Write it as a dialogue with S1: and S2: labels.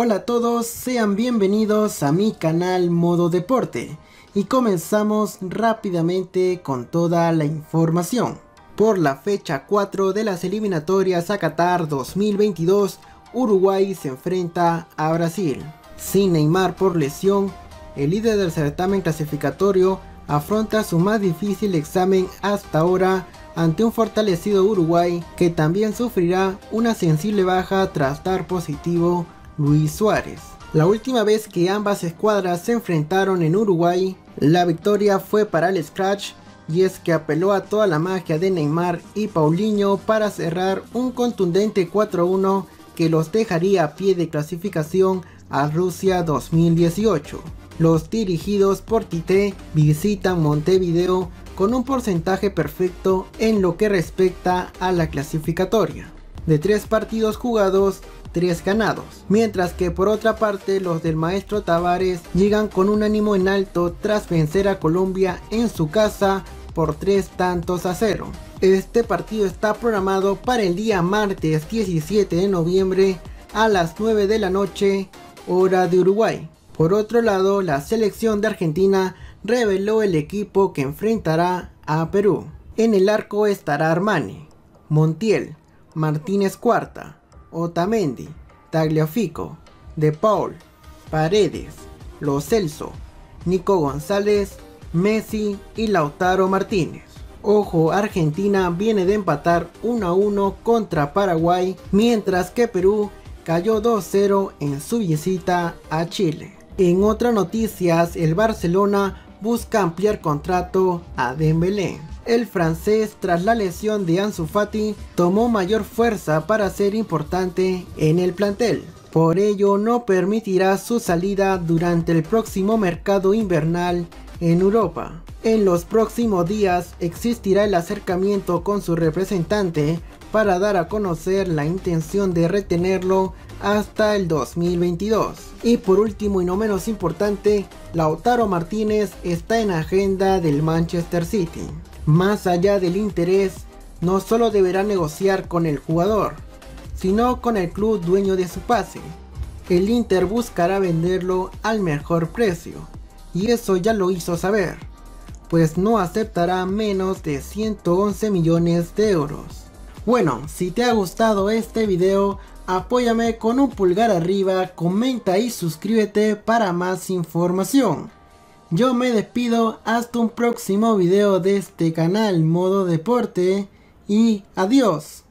S1: Hola a todos, sean bienvenidos a mi canal Modo Deporte y comenzamos rápidamente con toda la información. Por la fecha 4 de las eliminatorias a Qatar 2022, Uruguay se enfrenta a Brasil. Sin Neymar por lesión, el líder del certamen clasificatorio afronta su más difícil examen hasta ahora ante un fortalecido Uruguay que también sufrirá una sensible baja tras dar positivo Luis Suárez. La última vez que ambas escuadras se enfrentaron en Uruguay, la victoria fue para el Scratch y es que apeló a toda la magia de Neymar y Paulinho para cerrar un contundente 4-1 que los dejaría a pie de clasificación a Rusia 2018. Los dirigidos por Tite visitan Montevideo con un porcentaje perfecto en lo que respecta a la clasificatoria. De tres partidos jugados, tres ganados. Mientras que por otra parte los del maestro Tavares llegan con un ánimo en alto tras vencer a Colombia en su casa por tres tantos a cero. Este partido está programado para el día martes 17 de noviembre a las 9 de la noche, hora de Uruguay. Por otro lado, la selección de Argentina reveló el equipo que enfrentará a Perú. En el arco estará Armani, Montiel, Martínez Cuarta, Otamendi, Tagliafico, De Paul, Paredes, Lo Celso, Nico González, Messi y Lautaro Martínez. Ojo, Argentina viene de empatar 1 a 1 contra Paraguay, mientras que Perú cayó 2-0 en su visita a Chile. En otras noticias, el Barcelona busca ampliar contrato a Dembélé el francés tras la lesión de Ansu Fati tomó mayor fuerza para ser importante en el plantel. Por ello no permitirá su salida durante el próximo mercado invernal en Europa. En los próximos días existirá el acercamiento con su representante para dar a conocer la intención de retenerlo hasta el 2022. Y por último y no menos importante, Lautaro Martínez está en agenda del Manchester City. Más allá del interés, no solo deberá negociar con el jugador, sino con el club dueño de su pase. El Inter buscará venderlo al mejor precio, y eso ya lo hizo saber, pues no aceptará menos de 111 millones de euros. Bueno, si te ha gustado este video, apóyame con un pulgar arriba, comenta y suscríbete para más información. Yo me despido hasta un próximo video de este canal Modo Deporte y adiós.